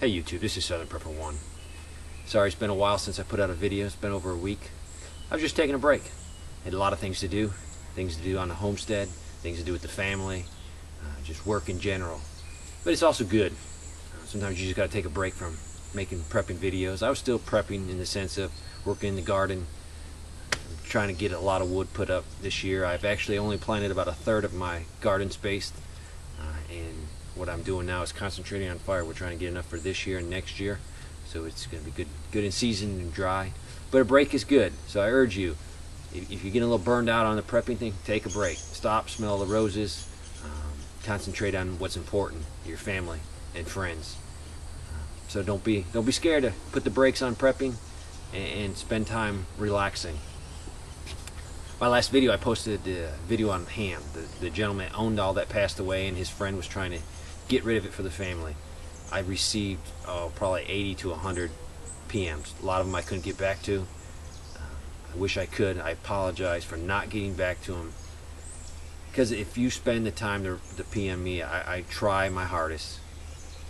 Hey YouTube, this is Southern Prepper One. Sorry, it's been a while since I put out a video. It's been over a week. I was just taking a break. Had a lot of things to do. Things to do on the homestead, things to do with the family, uh, just work in general. But it's also good. Uh, sometimes you just got to take a break from making prepping videos. I was still prepping in the sense of working in the garden, trying to get a lot of wood put up this year. I've actually only planted about a third of my garden space, uh, and what I'm doing now is concentrating on fire. We're trying to get enough for this year and next year, so it's going to be good, good in season and dry. But a break is good, so I urge you, if, if you're getting a little burned out on the prepping thing, take a break. Stop, smell the roses, um, concentrate on what's important, your family and friends. So don't be don't be scared to put the brakes on prepping and, and spend time relaxing. My last video, I posted a video on ham. The, the gentleman owned all that passed away, and his friend was trying to get rid of it for the family. I received oh, probably 80 to 100 PMs. A lot of them I couldn't get back to. Uh, I wish I could. I apologize for not getting back to them. Because if you spend the time to, to PM me, I, I try my hardest.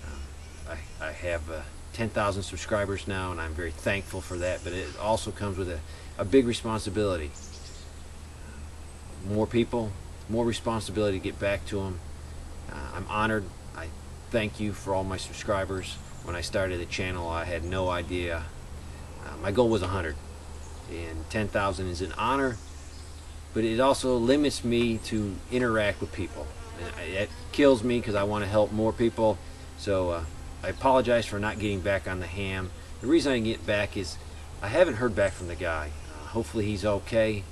Um, I, I have uh, 10,000 subscribers now, and I'm very thankful for that. But it also comes with a, a big responsibility. More people, more responsibility to get back to them. Uh, I'm honored I thank you for all my subscribers. When I started the channel, I had no idea. Uh, my goal was 100, and 10,000 is an honor, but it also limits me to interact with people. And it kills me because I want to help more people. So uh, I apologize for not getting back on the ham. The reason I didn't get back is I haven't heard back from the guy. Uh, hopefully he's okay.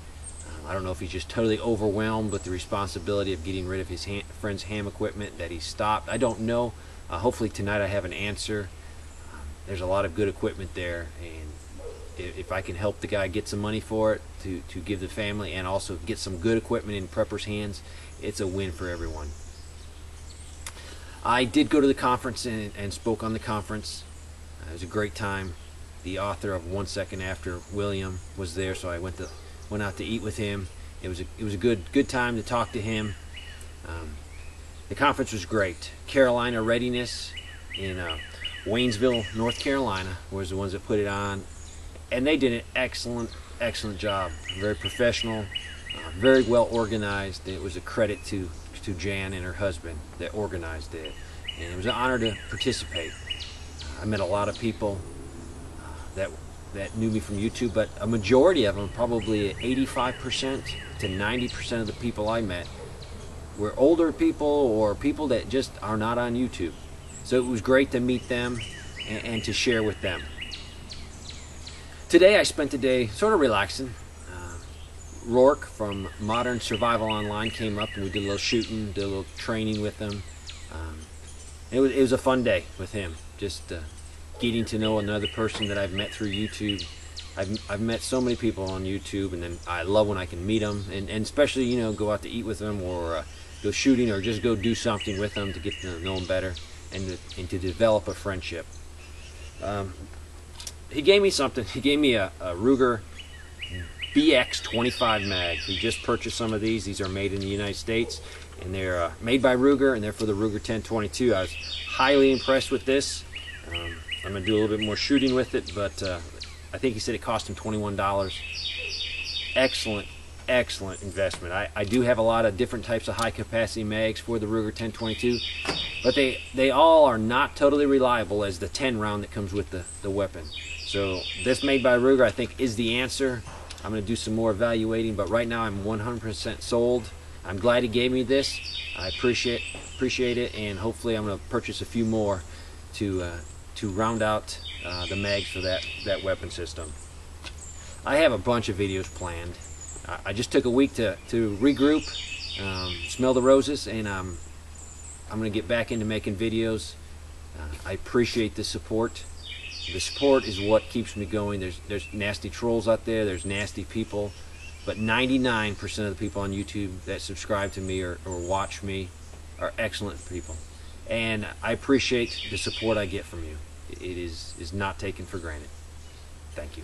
I don't know if he's just totally overwhelmed with the responsibility of getting rid of his friend's ham equipment that he stopped. I don't know. Uh, hopefully tonight I have an answer. There's a lot of good equipment there, and if, if, I can help the guy get some money for it to, to give the family and also get some good equipment in Prepper's hands, it's a win for everyone. I did go to the conference and, and spoke on the conference. Uh, it was a great time. The author of One Second After, William, was there, so I went to went out to eat with him. It was a, it was a good good time to talk to him. Um, the conference was great. Carolina Readiness in uh, Waynesville, North Carolina, was the ones that put it on, and they did an excellent excellent job. Very professional, uh, very well organized. It was a credit to to Jan and her husband that organized it, and it was an honor to participate. I met a lot of people uh, that that knew me from YouTube, but a majority of them, probably 85% to 90% of the people I met, were older people or people that just are not on YouTube. So it was great to meet them and, and to share with them. Today I spent the day sort of relaxing. Uh, Rourke from Modern Survival Online came up and we did a little shooting, did a little training with them. Um, it, was, it was a fun day with him. Just uh, getting to know another person that I've met through YouTube. I've, I've met so many people on YouTube, and then I love when I can meet them, and, and especially, you know, go out to eat with them or uh, go shooting or just go do something with them to get to know them better and to, and to develop a friendship. Um, he gave me something. He gave me a, a Ruger BX25 mag. He just purchased some of these. These are made in the United States, and they're uh, made by Ruger, and they're for the Ruger 1022. I was highly impressed with this. Um, I'm to do a little bit more shooting with it, but uh, I think he said it cost him $21. Excellent, excellent investment. I, I do have a lot of different types of high capacity mags for the Ruger 1022, but they, they all are not totally reliable as the 10 round that comes with the, the weapon. So this made by Ruger I think is the answer. I'm going to do some more evaluating, but right now I'm 100% sold. I'm glad he gave me this. I appreciate appreciate it, and hopefully I'm to purchase a few more to uh, to round out uh, the mags for that, that weapon system. I have a bunch of videos planned. I, just took a week to, to regroup, um, smell the roses, and um, I'm going to get back into making videos. Uh, I appreciate the support. The support is what keeps me going. There's, there's nasty trolls out there, there's nasty people, but 99% of the people on YouTube that subscribe to me or, or watch me are excellent people. And I appreciate the support I get from you it is, is not taken for granted. Thank you.